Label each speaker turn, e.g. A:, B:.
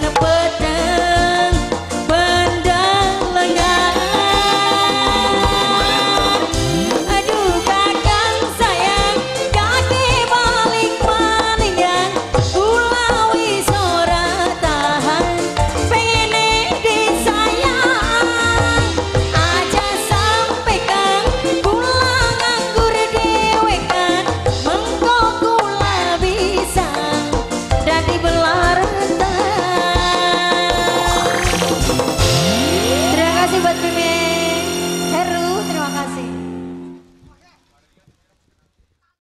A: June Petang